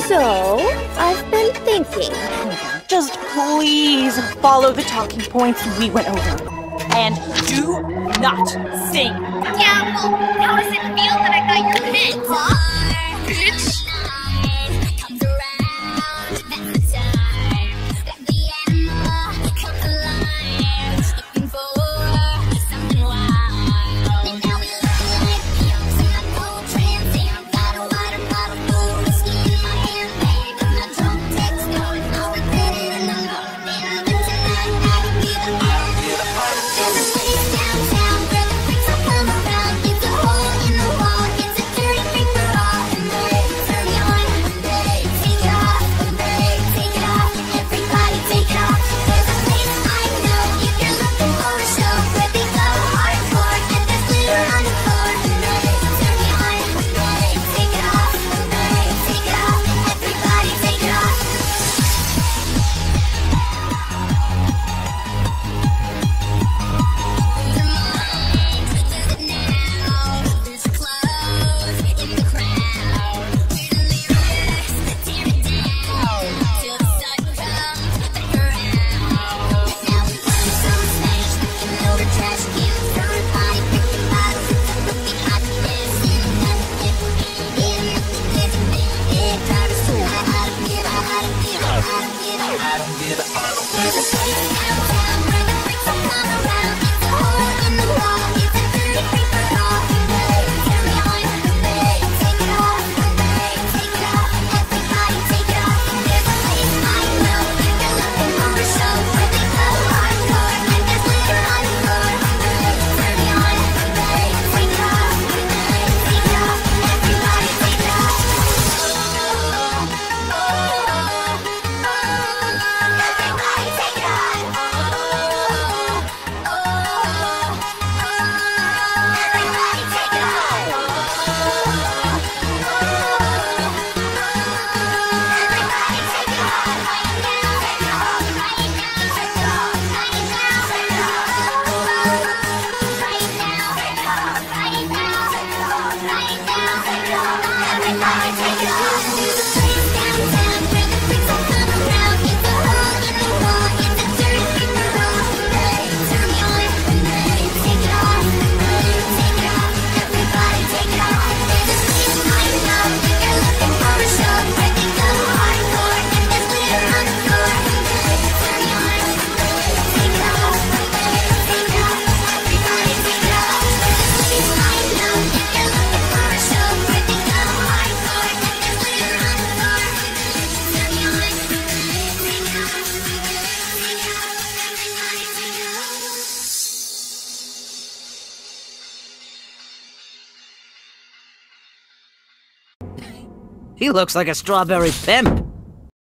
So, I've been thinking. Just please follow the talking points we went over. And do not sing. Yeah, well, how does it feel that I got your hint? Bitch! I don't give a fuck. Everybody take it off. He looks like a strawberry pimp.